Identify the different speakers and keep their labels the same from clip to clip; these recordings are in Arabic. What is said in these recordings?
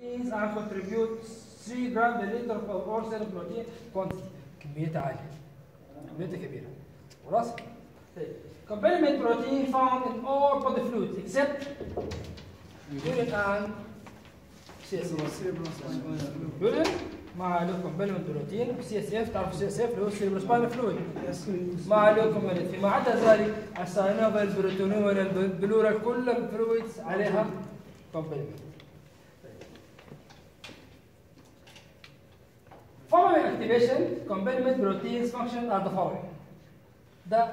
Speaker 1: proteins and contribute 3 gram per liter of our cell protein quantity كميتها عالية كميتها كبيرة خلاص؟ طيب complement protein found in all body fluids except urine and urine ما عليكم complement protein سي اس اف تعرفوا سي اس اف اللي هو fluid ما عليكم ولد فيما عدا ذلك الساينوفا البروتونيوم البلورال كل الفلويدز عليها complement Following activation, complement proteins function are the following. ده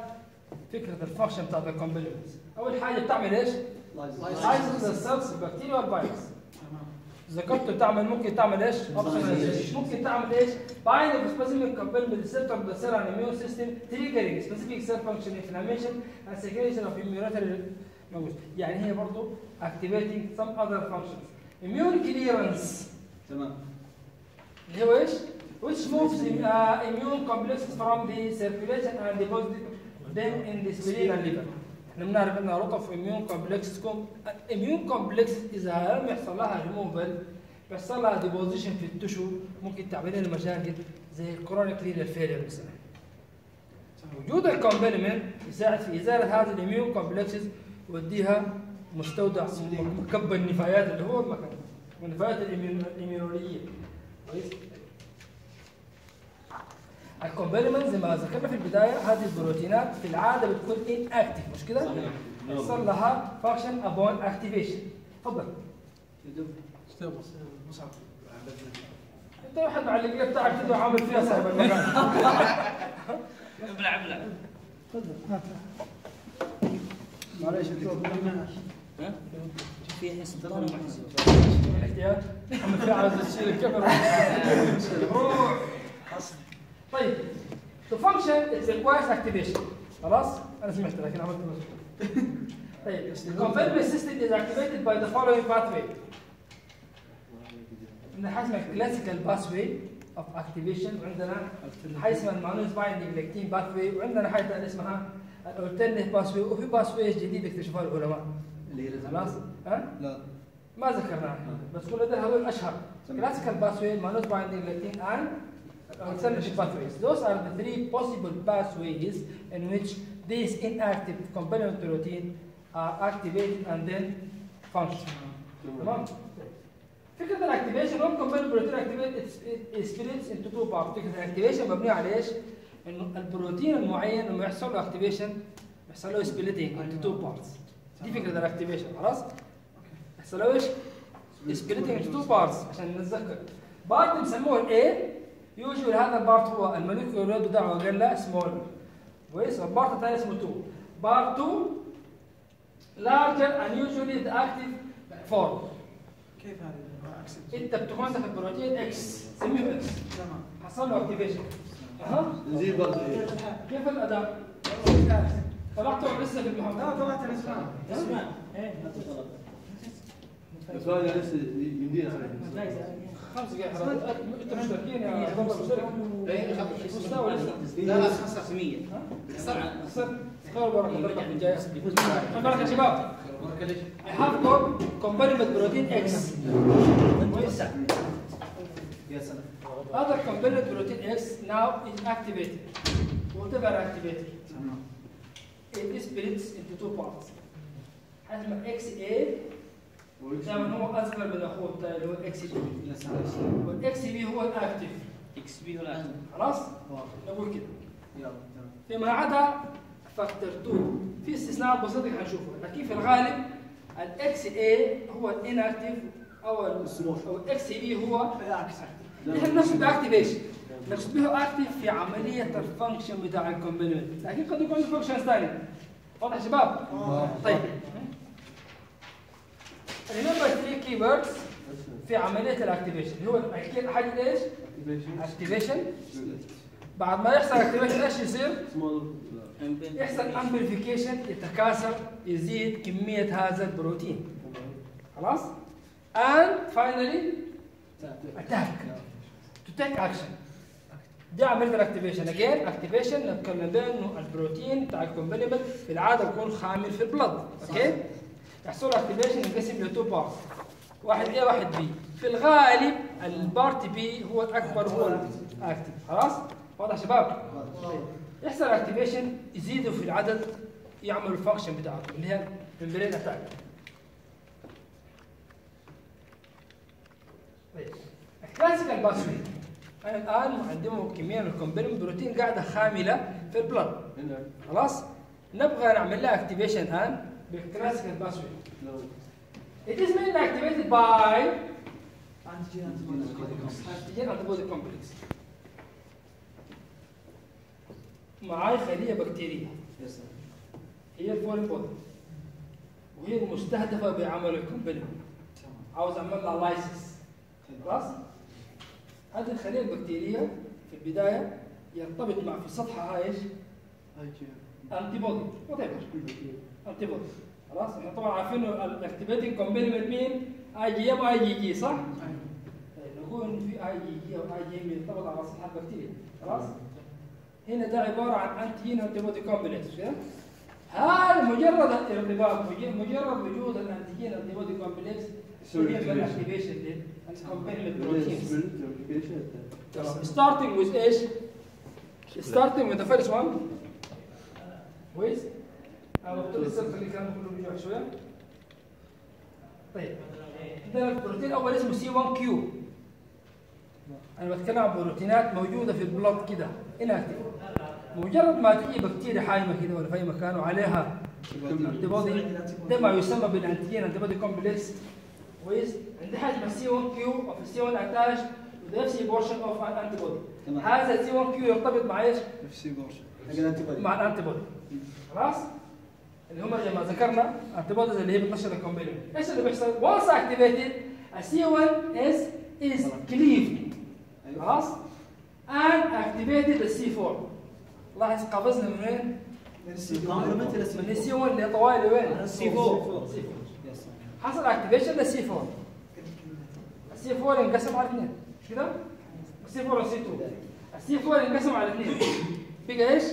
Speaker 1: فكرة الفانكشن بتاعت الكومبلمنتس. أول حاجة بتعمل إيش؟ لايسنس للسيلز البكتيريا والفيروس. ذكرت بتعمل ممكن تعمل إيش؟ ممكن تعمل إيش؟ bind of specific complement receptor of the cell and immune system triggering specific cell function inflammation and secretion of immunotary modules. يعني هي برضه activating some other functions. Immune clearance
Speaker 2: تمام
Speaker 1: اللي هو إيش؟ Which moves in, uh, immune complexes from the circulation and deposit them in the spleen and liver. إحنا بنعرف إن lot of immune complexes come immune complexes اذا لم يحصل لها removal بيحصل لها deposition في التشو ممكن تعمل لنا مشاكل زي الكرونيك رينال فيلير مثلا. وجود ال complement يساعد في إزالة هذه ال immune complexes ويديها مستودع مكب النفايات اللي هو المكان النفايات الاميونوليه كويس ال complement زي ما ذكرنا في البداية هذه البروتينات في العادة بتكون inactive مش كده؟ يحصل لها function upon activation تفضل. انت واحد مع القلب بتاعك كده وعامل فيها صاحب المكان.
Speaker 3: ابلع ابلع.
Speaker 1: معلش.
Speaker 3: ها؟ في حس
Speaker 1: عامل فيها عايز تشيل الكاميرا. روح. To function it requires activation خلاص أنا سمعت لكن عملت مشكلة. طيب complement system is activated by the following pathway اسمها classical pathway of activation وعندنا اسمها المانوس بايندينج lectin pathway وعندنا ثانية اسمها alternative pathway وفي pathways جديده اكتشفوها العلماء
Speaker 2: اللي هي
Speaker 1: خلاص ها
Speaker 2: لا
Speaker 1: ما ذكرناها بس كل هذول اشهر classical pathway manus binding lectin and alternative pathways. Those are the three possible pathways in which these inactive components of routine are activated and then function. فكرة ال activation when complement protein activated splits into two part فكرة ال activation مبنية على إيش؟ إنه البروتين المعين لما يحصل له activation يحصل له splitting into two parts دي فكرة ال activation خلاص؟ يحصل له إيش؟ splitting into two parts عشان نتذكر part بسموه ال A usually هذا ال part هو ال molecular weight بتاعه أقل small كويس؟ وال part الثاني اسمه 2 بارت 2 larger and usually the active form.
Speaker 4: كيف هذه عكس
Speaker 1: انت بتكون عندك البروتين إكس سميه إكس
Speaker 4: تمام.
Speaker 1: حصل له اكتيفيشن أها؟
Speaker 2: نزيد برضه
Speaker 1: كيف الأداء؟ طلعته لسه في
Speaker 4: لا
Speaker 1: المحاضره
Speaker 4: طلعت الاسماء
Speaker 3: اسمع
Speaker 2: بس هذا لسه يمدينا
Speaker 1: خمس دقائق أنتوا مشتركين يا
Speaker 3: لا لا خسر 100
Speaker 1: خسر خير بركه الضربه الجايه خير بركه يا شباب هاخد complement protein X كويس
Speaker 2: يا سلام
Speaker 1: هذا ال complement protein X now is activated. Whatever activated it splits into two parts. اسمها X A دائما هو أصغر من أخوه الثاني اللي هو X
Speaker 2: B. وال
Speaker 1: X B هو ال
Speaker 3: active. X B ولا
Speaker 1: خلاص؟ نقول كده.
Speaker 2: يلا تمام.
Speaker 1: فيما عدا factor 2 في استثناءات بسيطه حنشوفها لكن في الغالب ال X A هو ال inactive أو أو ال X B هو
Speaker 4: العكس
Speaker 1: نحن نقصد ب activation نقصد به active في عملية ال function بتاع ال complement لكن قد يكون عنده functions ثانية واضح يا شباب؟ طيب. Remember three keywords في عملية ال activation اللي هو حاجة إيش؟ activation بعد ما يحصل activation إيش يصير؟ يحصل amplification يتكاثر يزيد كمية هذا البروتين. خلاص؟ and finally attack. To take action. دي عملية ال activation again activation نتكلم بيه انه البروتين بتاع ال complement في العادة بيكون خامل في ال blood okay يحصل activation ينقسم ل two part واحد A واحد B في الغالب ال part B هو الأكبر هو ال active خلاص؟ واضح يا شباب. يحصل اكتيفيشن يزيدوا في العدد يعملوا ال function بتاعتهم اللي هي membrane attack طيب. ال classical pathway أنا الآن عندهم كمية من ال complement protein قاعدة خاملة في ال
Speaker 2: blood
Speaker 1: خلاص؟ نبغى نعمل لها activation الآن. بال classical
Speaker 2: pathway
Speaker 1: It is mainly activated by
Speaker 4: Antigen antibody complex.
Speaker 1: معاي خلية بكتيرية هي ال foreign body وهي المستهدفة بعمل ال complement عاوز اعمل لها lysis خلاص؟ هذه الخلية البكتيرية في البداية يرتبط مع في سطحها إيش؟ antibody what antibody خلاص إحنا طبعا عارفين ال activating complement مين؟ اي جي ام واي جي جي صح؟ طيب نقول ان في اي جي جي أو اي جي ام يرتبط على سطح البكتيريا خلاص؟ هنا ده عبارة عن antigen antibody complex كده؟ هذا مجرد الارتباط مج- مجرد وجود ال antigen antibody complex
Speaker 2: يسوي
Speaker 1: يعمل
Speaker 2: activation.
Speaker 1: activation لل complement
Speaker 2: proteins proteins
Speaker 1: starting with إيش؟ starting with the first one كويس؟ كله بيجي شوية. طيب. عندنا البروتين الأول اسمه C 1 Q أنا بتكلم عن بروتينات موجودة في ال blood كده. inactive مجرد ما تيجي بكتيريا حايمة كده ولا في أي مكان وعليها antibody ده ما يسمى بال antigen antibody complex كويس عندي حاجة اسمها C 1 Q C 1 attach with the Fc portion of an antibody
Speaker 2: تمام.
Speaker 1: هذا ال C 1 Q يرتبط مع
Speaker 2: إيش؟ Fc portion
Speaker 1: مع ال antibody خلاص؟ اللي هم زي ما ذكرنا antibodies اللي هي بتنشط ال complement إيش اللي بيحصل؟ once activated ال C 1 is is cleaved. خلاص؟ and activated ال C 4 لاحظ قفزنا من وين؟ من ال C 1 اللي طوالي وين؟
Speaker 2: C 4
Speaker 1: C 4
Speaker 2: yes
Speaker 1: حصل activation لل C 4 ال C 4 انقسم على اثنين. مش كده؟ السي 4 والسي 2 السي 4 انقسم على اثنين. بقى إيش؟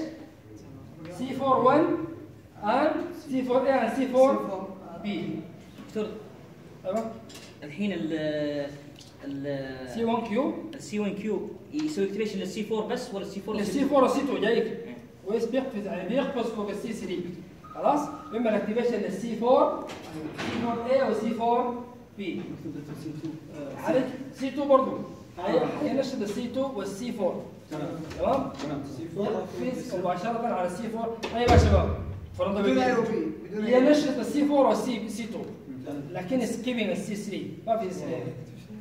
Speaker 1: سي 4 1 and سي 4 A and سي 4 B.
Speaker 3: دكتور
Speaker 1: أيوه
Speaker 3: الحين ال ال
Speaker 1: سي 1 كيو
Speaker 3: السي 1 كيو يسوي activation لل C 4 بس ولا السي 4
Speaker 1: السي 4 والسي 2 جايك. كويس بيقفز يعني بيقفز فوق السي 3 خلاص؟ إما الاكتيفيشن للسي 4 سي 4 A وسي 4 B. حالة سي 2 برضه هينشد السي 2 والسي 4
Speaker 2: تمام؟
Speaker 1: تمام؟
Speaker 2: تمام.
Speaker 1: يقفز مباشرة على السي 4 طيب يا شباب. فرنسا
Speaker 4: بدون ايروبيه هي
Speaker 1: نشرت السي 4 والسي سي 2 نعم. لكن سكيبين السي 3 ما في سي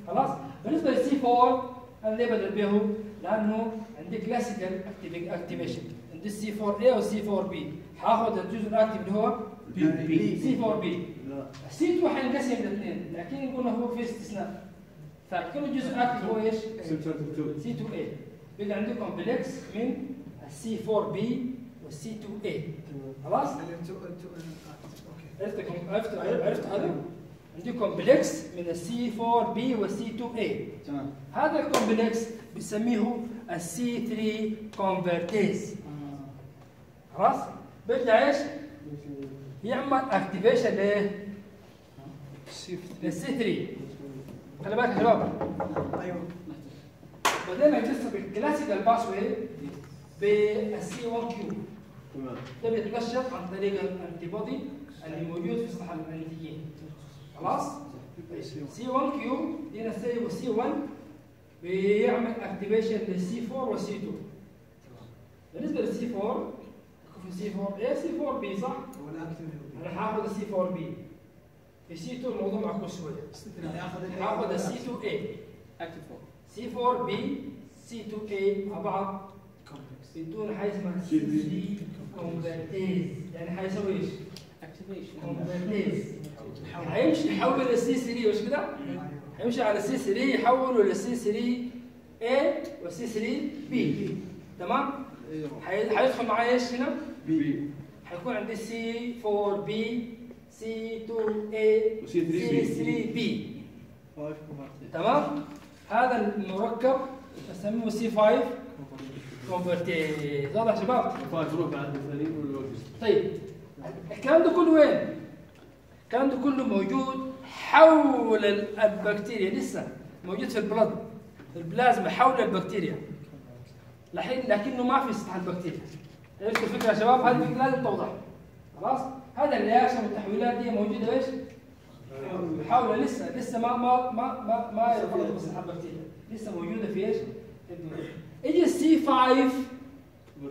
Speaker 1: خلاص؟ بالنسبة للسي 4 أنا ليه بدل به لأنه عندي classical activation عندي ال C 4 a وال C 4 b حاخذ الجزء ال active اللي هو
Speaker 2: b نعم.
Speaker 1: سي 4
Speaker 2: بي
Speaker 1: سي 2 حينقسم الاثنين. لكن يكون هو في استثناء. فكل جزء active هو
Speaker 2: إيش؟
Speaker 1: سي 2 اي بقى عندي complex من ال C 4 b C2A خلاص؟ عرفت عرفت عرفت هذا؟ عندي complex من ال C 4 b وال C 2 a
Speaker 2: تمام
Speaker 1: هذا ال complex بنسميه ال C 3 convertase خلاص بيرجع إيش؟ يعمل activation إيه؟ C3. خلي بالك شباب.
Speaker 4: أيوه.
Speaker 1: بعدين هيتصل ال classical pathway بال C 1
Speaker 2: q
Speaker 1: ده بيتنشط عن طريق ال antibody اللي موجود في سطح ال antigen خلاص C 1 q دي نسيبه C 1 بيعمل activation لل C 4 وال C 2 بالنسبة لل C 4 في C 4 a C 4 b صح؟
Speaker 4: هو ال
Speaker 1: active أنا هاخذ السي 4 بي في سي 2 الموضوع معكوس شوية. هاخذ ال C 2 a
Speaker 3: active 4
Speaker 1: C 4 b C 2 a مع بعض. بدون حاجة اسمها C 3 convertase يعني حيسوي إيش؟
Speaker 3: activation
Speaker 1: convertase هيمشي يحول ال C 3 مش كده؟ هيمشي على ال C 3 يحوله للسي 3 A والسي 3 B. تمام؟ حي- حيدخل معايا إيش هنا؟
Speaker 2: b
Speaker 1: حيكون عندي C 4 B C 2 A
Speaker 2: و C 3
Speaker 1: C
Speaker 2: b
Speaker 1: 3 B. تمام؟ هذا المركب نسميه C 5 convertase واضح يا شباب؟
Speaker 2: روح بعد والوقت
Speaker 1: طيب الكلام ده كله وين؟ الكلام ده كله موجود حول ال- البكتيريا لسه موجود في البلد في البلازما حول البكتيريا لحين لكنه ما في سطح البكتيريا عرفتوا الفكرة يا شباب هذه الفكرة لازم توضح خلاص هذا ال reaction والتحويلات دي موجوده إيش؟ حول لسه لسه ما ما ما ما ما يرتبط بسطح البكتيريا لسه موجوده في إيش؟ يجي ال C 5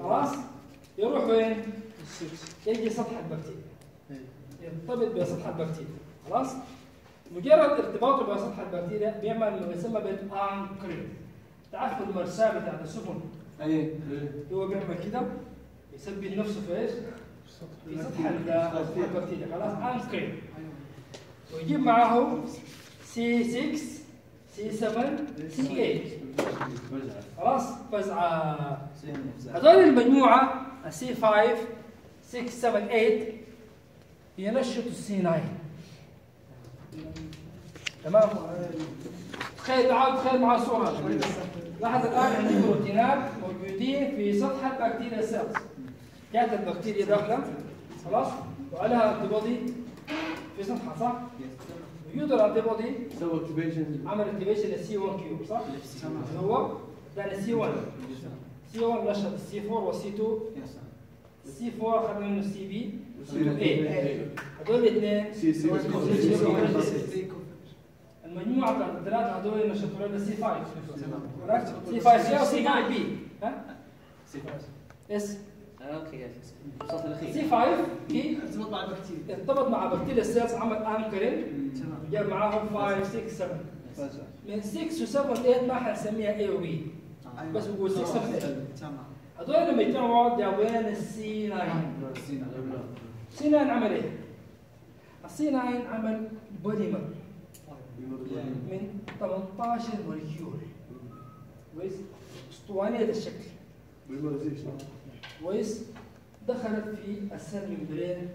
Speaker 1: خلاص؟ يروح وين؟ يجي سطح البكتيريا يرتبط بسطح البكتيريا خلاص؟ مجرد ارتباطه بسطح البكتيريا بيعمل ما يسمى بال anchoring تعرفوا المرساه بتاعت السفن؟
Speaker 2: أي.
Speaker 1: هو بيعمل كده. يثبت نفسه في إيش؟ في سطح ال- البكتيريا خلاص؟ anchoring ويجيب معاه سي 6 سي 7 سي 8 خلاص فزعة. هذول المجموعة ال C 5 6 7 8 ينشطوا ال C 9 تمام؟ تخيل تعال تخيل مع الصورة لاحظ الآن عندي بروتينات موجودين في سطح البكتيريا cells جات البكتيريا داخلة. خلاص؟ وعليها antibody في سطحها صح؟ وجود ال antibody
Speaker 2: سوى activation
Speaker 1: عمل activation لل C 1 q صح؟ اللي هو ده ال C 1 C 1 نشط السي 4 والسي 2 السي 4 اخذنا منه السي بي والسي 2 اي هذول الاثنين
Speaker 2: C C
Speaker 1: المجموعه بتاعت الثلاثه هذول نشطوا لنا C 5 C 5 C أو C 5 b ها؟ it's
Speaker 3: okay السطر الأخير.
Speaker 1: C 5 b
Speaker 4: ارتبط مع البكتيريا
Speaker 1: ارتبط مع بكتيريا ال cells عمل anchoring
Speaker 4: تمام.
Speaker 1: جاب معاهم 5 6 7 من 6 و 7 و 8 ما حنسميها a و b بس بقول 6 7 8
Speaker 4: تمام.
Speaker 1: هذول لما يجتمعوا جابوا لنا ال C 9 C 9 عمل إيه؟ ال C 9 عمل بوليمر. من 18 molecule كويس؟ أسطوانية الشكل. كويس؟ دخلت في ال cell membrane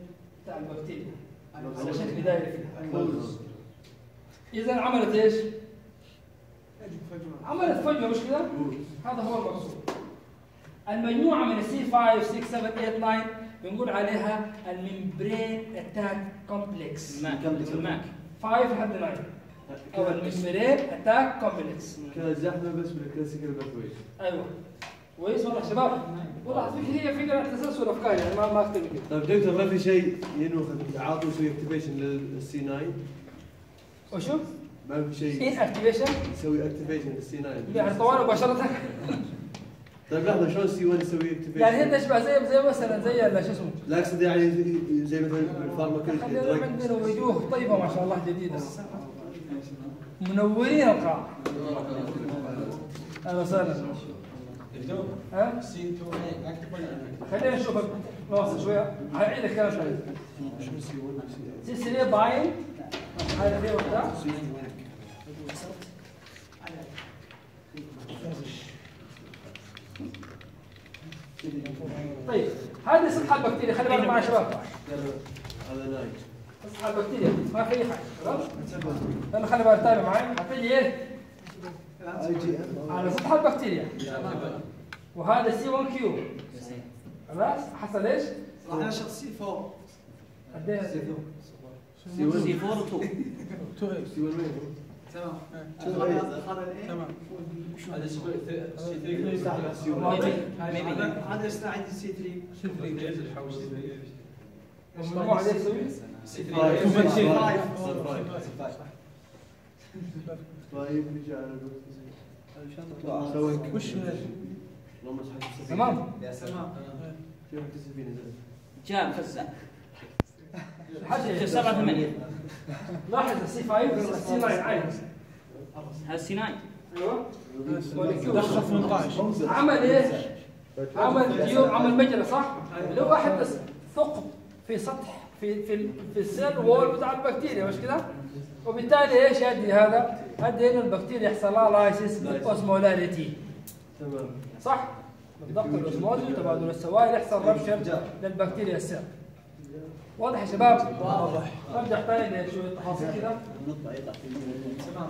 Speaker 1: بتاع البكتيريا. على شكل دائري كده إذا عملت إيش؟ عملت فجوة مش كده؟ هذا هو المقصود. المجموعة من ال C 5 6 7 8 9 بنقول عليها ال membrane attack
Speaker 3: complex ال MAC ال MAC
Speaker 1: 5 لحد 9 أو الممبرين اتاك كومبلكس
Speaker 2: كانت زحمة بس بالكلاسيكال باثوي
Speaker 1: أيوه. كويس والله شباب؟ والله هي فكره تسلسل أفكار يعني ما ما من كده
Speaker 2: طيب دكتور ما في شيء ينوخ تعاطي يسوي اكتيفيشن للسي 9
Speaker 1: وشوف
Speaker 2: ما في شيء
Speaker 1: ان اكتيفيشن
Speaker 2: يسوي اكتيفيشن للسي 9
Speaker 1: يعني طوال مباشرة.
Speaker 2: طيب لحظة شلون سي 1 يسوي اكتيفيشن؟
Speaker 1: يعني هي تشبه زي زي مثلا زي شو اسمه؟
Speaker 2: لا أقصد يعني زي مثلا
Speaker 1: ال
Speaker 2: pharmacology
Speaker 1: عندنا وجوه طيبة ما شاء الله جديدة. منورين القاعه أهلا وسهلا. ها؟
Speaker 5: C 2 اكتب
Speaker 1: خلينا نشوف نواصل شوية. هعيد الكلام شوية؟ C 3 باين هذا فيه وبتاع طيب هذه سطح البكتيريا. خلي بالك معي يا شباب.
Speaker 2: هذا نايت
Speaker 1: سطح البكتيريا. ما في أي حاجة. خلاص؟ لما خلي بالك تابع معي. هتجي إيه؟ على سطح البكتيريا. وهذا C 1 q خلاص حصل إيش؟
Speaker 4: راح نشط C 4
Speaker 1: قديش؟
Speaker 2: C 1
Speaker 3: C 4 و 2
Speaker 2: C 1 وين؟
Speaker 4: تمام
Speaker 2: شوف
Speaker 4: هذا هذا الايه
Speaker 5: تمام
Speaker 2: هذا سي 3 سي 1
Speaker 4: هذا هذا يصنع عندي سي 3
Speaker 1: المجموعه دي تسوي
Speaker 2: طيب نجي على سوي
Speaker 5: وش.
Speaker 1: تمام؟
Speaker 3: جاب
Speaker 1: حاجة
Speaker 3: 7 8
Speaker 1: لاحظ ال C 5 ال C 9 عين
Speaker 3: هذا C 9
Speaker 1: أيوه.
Speaker 5: دخل 18
Speaker 1: عمل إيش؟ عمل عمل مجرى صح؟ هو واحد بس ثقب في سطح في في ال- في ال cell wall بتاع البكتيريا مش كده؟ وبالتالي إيش يدي هذا؟ يدي انه البكتيريا يحصل لها lysis بال osmolarity
Speaker 2: تمام.
Speaker 1: صح؟ بالضبط ال osmosis وتبادل السوائل يحصل rupture لل bacterial cell واضح يا شباب؟ واضح. نرجع ثاني لشويه تفاصيل كده.
Speaker 4: تمام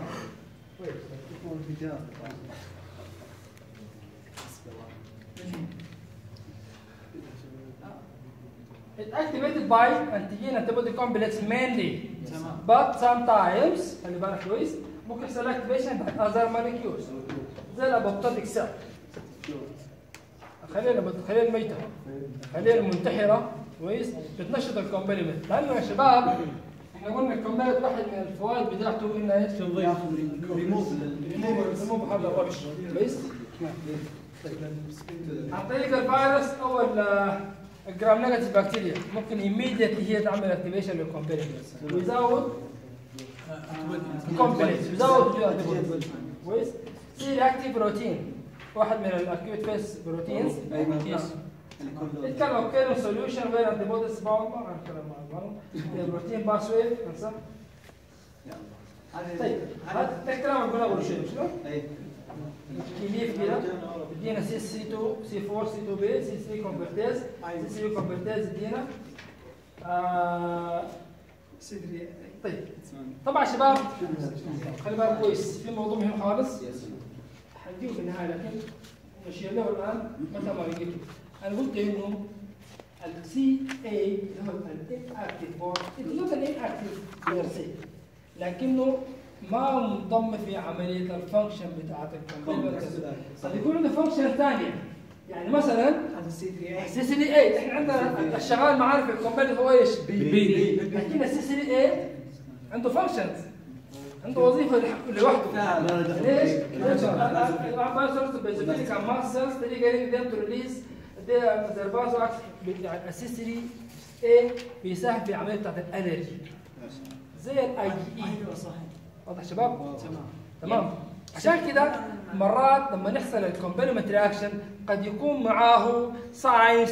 Speaker 1: It activated by antigen antibody complex mainly. but sometimes خلي بالك كويس ممكن يحصل activation by other molecules زي ال apoptotic cell الخليه الخليه الميته الخليه المنتحرة كويس؟ بتنشط ال complement لأنه يا شباب إحنا قلنا ال complement واحد من الفوائد بتاعته إنه إيش؟
Speaker 2: ريموف
Speaker 1: ريموف هذا الربش كويس؟ عن طريق الفيروس. أو ال- ال gram negative bacteria. ممكن immediately هي تعمل activation لل complement ويزود complement يزود وجود كويس؟ C reactive protein واحد من ال acute phase proteins It can occur in solution where antibodies bound ما هنتكلم عن the protein pathway انسى طيب. هذا الكلام اللي قبل شوي مش كده؟ كيميف كده. ادينا C C 2 C 4 C 2 B C 3 convertase C 3 convertase ادينا آه
Speaker 4: سيدري
Speaker 1: طيب. طبعا شباب خلي بالك كويس. في موضوع مهم خالص. حنجيبه في النهايه لكن نشير له الآن. متى ما لقيته أنا قلت إنه السي اي اللي هو الاكتيف فورم نوت الاكتيف بير سي لكنه ما منضم في عملية الفانكشن بتاعت الكمبيوتر قد يكون عنده فانكشن ثانية. يعني مثلا
Speaker 4: هذا سيدري
Speaker 1: سي سي دي 8 إحنا عندنا الشغال معانا في الكمبيوتر هو إيش؟
Speaker 5: بي
Speaker 1: لكن السي سي دي 8 عنده functions عنده وظيفة لوحده. ليش؟ ليش؟ basically can mast cells triggering them to release their their vasoact- يعني ال C3 A بيساهم في عملية بتاعت ال allergy زي الاي جي اي
Speaker 4: أيوه صحيح.
Speaker 1: واضح شباب؟
Speaker 4: تمام.
Speaker 1: تمام. عشان كده مرات لما يحصل ال complement reaction قد يكون معاه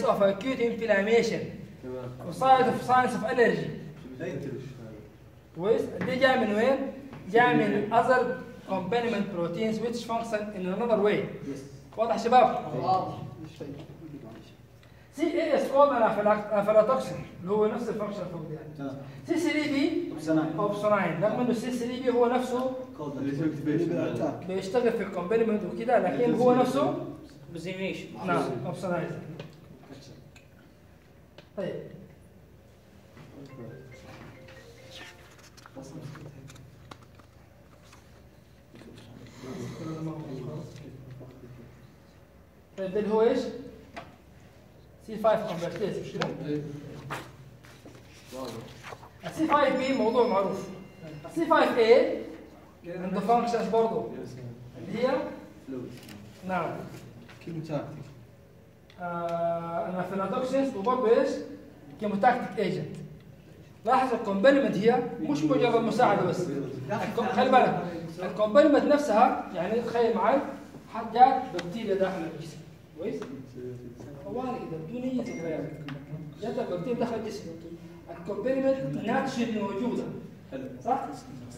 Speaker 1: of acute inflammation.
Speaker 2: تمام.
Speaker 1: و signs of signs of allergy. كويس. دي جاي من وين؟ من other complement proteins which function in another way. واضح شباب؟ C A is called anaphylatoxin اللي هو نفس ال function فوق دي يعني. C 3 B opsonin رغم إنه C 3 B هو نفسه. بيشتغل في ال complement وكده لكن هو نفسه
Speaker 3: opsonization
Speaker 1: نعم opsonize طيب. طيب ده اللي هو إيش؟ C 5 convertase مش كده؟ ال C 5 B موضوع معروف ال C 5 A عنده functions برضه اللي هي نعم
Speaker 5: chemotactic
Speaker 1: آه anaphylatoxins وبرضه إيش؟ chemotactic agent لاحظ ال complement هي مش مجرد مساعدة بس. خلي بالك ال complement نفسها يعني تخيل معي حد جات بكتيريا داخل الجسم. كويس؟ طوالي كده بدون اي ذكريات جات البكتيريا داخل الجسم. ال complement naturally موجوده صح؟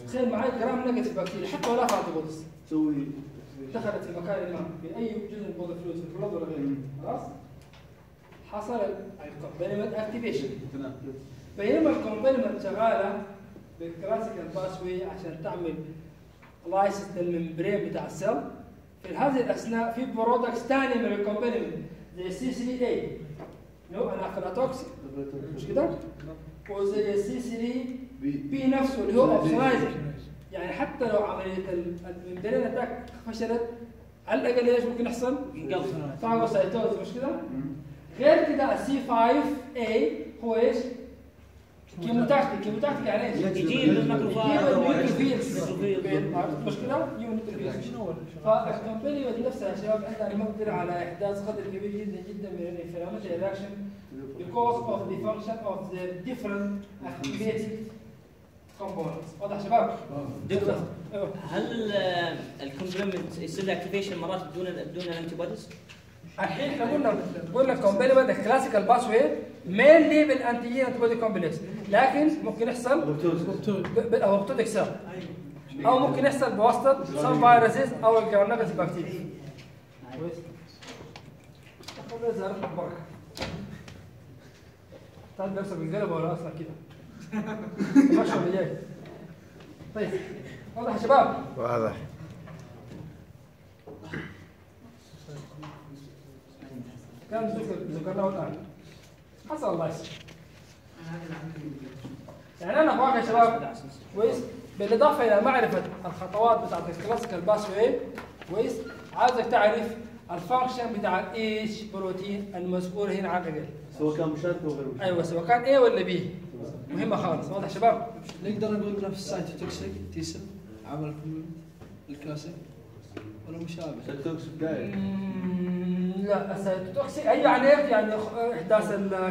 Speaker 1: تخيل معي gram negative bacteria حتى ولا في antibodies
Speaker 2: تسوي
Speaker 1: دخلت في مكان ما في أي جزء من body fluid في ال blood ولا غيره. خلاص؟ حصل ال complement
Speaker 2: activation
Speaker 1: بينما ال complement شغالة بال classical pathway عشان تعمل lysis لل membrane بتاع ال cell في هذه الأثناء في products ثانية من ال complement زي C 3 A نو anaphylatoxin مش كده؟ وزي ال C 3
Speaker 2: B
Speaker 1: B نفسه اللي هو opsonizer يعني حتى لو عملية ال- ال membrane attack فشلت على الاقل إيش ممكن يحصل؟ phagocytosis مش كده؟ غير كده ال C 5 A هو إيش؟ chemotactic chemotactic يعني
Speaker 3: يجيب ال
Speaker 1: neutrophils ال
Speaker 3: neutrophils.
Speaker 1: مش كده؟ يجيب ال neutrophils فال complement نفسها يا شباب عندها المقدرة على إحداث قدر كبير جدا جدا من ال inflammatory reaction because of the function of the different activated components واضح شباب؟
Speaker 3: دكتور.
Speaker 1: أيوه
Speaker 3: هل آه، ال complement يصير له activation مرات بدون بدون ال antibodies؟
Speaker 1: الحين إحنا قلنا قلنا complement ال classical way mainly بال antigen antibody complex لكن ممكن يحصل اوبتوتيك سيل أو ممكن يحصل بواسطه سم فيروسز أو الجرانكس بكتيريا كويس خلينا نظهر بركه تعال نفسك بالقلب ولا أصلا كده ماشي ولا جاي طيب واضح يا شباب
Speaker 6: واضح
Speaker 1: كم ذكر ذكرناه الان حسب الله يسر يعني أنا أبغاك يا شباب كويس؟ بالإضافة إلى معرفة الخطوات بتاعت ال classical pathway كويس؟ عايزك تعرف ال function بتاع إيش بروتين المذكور هنا على الاقل
Speaker 2: سواء كان مشارك أو غير مشارك
Speaker 1: أيوه سواء كان A ولا B مهمة خالص. واضح شباب؟
Speaker 4: نقدر نقول نفس ال cytotoxic T cell عمل الكلاسيك ولا مشابه؟
Speaker 2: ال toxic داير.
Speaker 1: مم، لا ال cytotoxic أي يعني يعني إحداث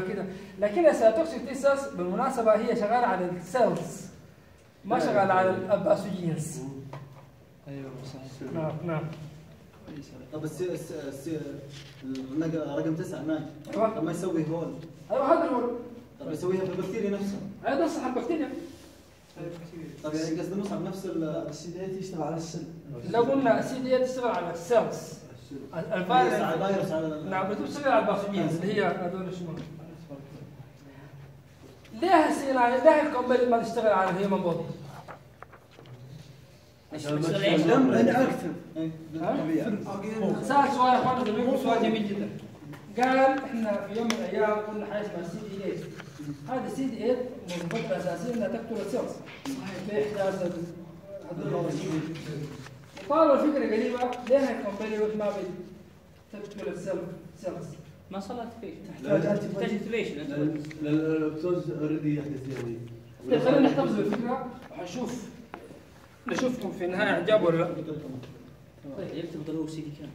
Speaker 1: كده. لكن ال cytotoxic T cells بالمناسبة هي شغالة على ال cells ما شغالة على ال
Speaker 4: pathogens أيوه صحيح.
Speaker 1: نعم نعم.
Speaker 6: طب السي الس- السي رقم تسعة ماجد
Speaker 1: أيوه.
Speaker 6: لما يسوي hole؟
Speaker 1: أيوه هذا هو.
Speaker 6: طب يسويها في البكتيريا نفسها.
Speaker 1: هذا صح البكتيريا.
Speaker 6: طب يعني قصدي مصعب نفس ال
Speaker 4: ال CD8 يشتغل على ال cell؟
Speaker 1: لو قلنا سي دي تشتغل على ال cells
Speaker 6: الفيروس
Speaker 1: نعم بتشتغل على ال pathogens اللي هي هذول شنو ليه السينا ليه ال complement ما تشتغل على
Speaker 4: ال
Speaker 6: human
Speaker 4: body؟
Speaker 1: سأل سؤال اخوان سؤال جميل جدا قال إحنا في يوم من الأيام قلنا حاجة اسمها سي دي 8 هذا سي دي 8 وظيفتها الاساسيه انها تقتل ال cells في احداث قالوا الفكرة قريبه ليه الكومبلت ما بتقتل السيل سيلز؟
Speaker 3: ما صار اكتيفيشن
Speaker 2: لا، لا.
Speaker 3: تحتاج اكتيفيشن انت
Speaker 2: الاكتوز اوريدي يحدث يعني
Speaker 1: طيب خلينا نحتفظ بالفكرة وحنشوف نشوفكم في النهايه اعجاب ولا لا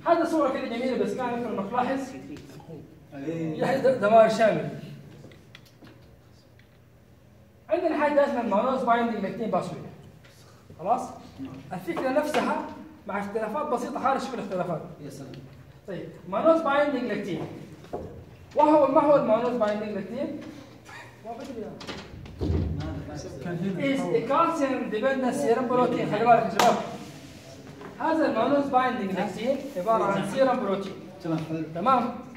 Speaker 1: هذا صوره كده جميله بس كان يمكن انك تلاحظ
Speaker 3: سي 3
Speaker 1: د- دمار شامل عندنا حاجة اسمها ال mannose binding lectin pathway خلاص؟ الفكرة نفسها مع اختلافات بسيطة خارج شوف الاختلافات.
Speaker 6: يا سلام
Speaker 1: طيب mannose binding lectin وهو ما هو ال mannose binding lectin؟ ما بدري
Speaker 6: ما
Speaker 1: is a calcium dependent serum protein. خلي بالك يا شباب. هذا ال mannose binding lectin عبارة عن serum protein
Speaker 4: تمام.
Speaker 1: تمام؟